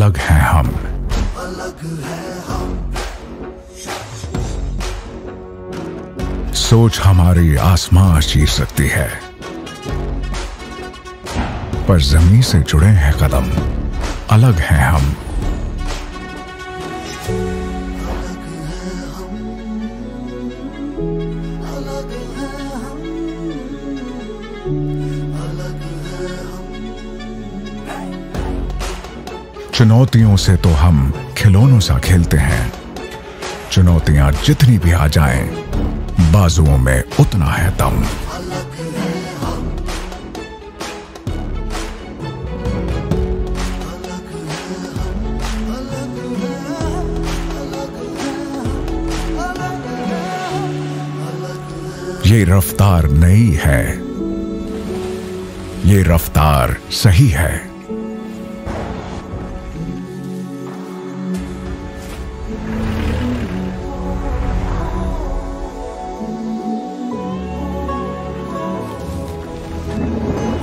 अलग हैं हम। अलग है हम सोच हमारी आसमां चीर सकती है। पर ज़मीन से जुड़े हैं कदम। अलग हैं हम। चुनौतियों से तो हम खिलौनों सा खेलते हैं। चुनौतियाँ जितनी भी आ जाएँ, बाजुओं में उतना है दम। ये रफ्तार नई है। ये रफ्तार सही है।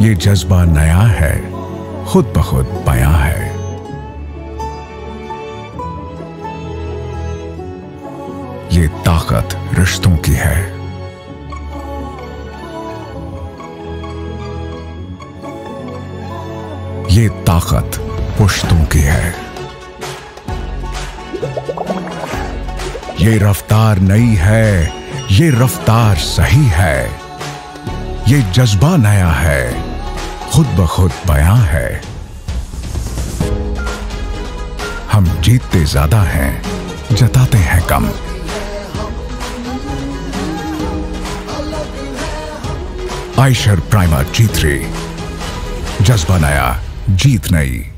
ये जज्बा नया है, खुद ब खुद बया है। ये ताकत रिश्तों की है। ये ताकत पुश्तों की है। ये रफ्तार नई है, ये रफ्तार सही है। ये जज्बा नया है। खुद ब खुद बयां है। हम जीतते ज़्यादा हैं, जताते हैं कम। आयशर प्राइमर जीत थ्री। जज्बा नया, जीत नई।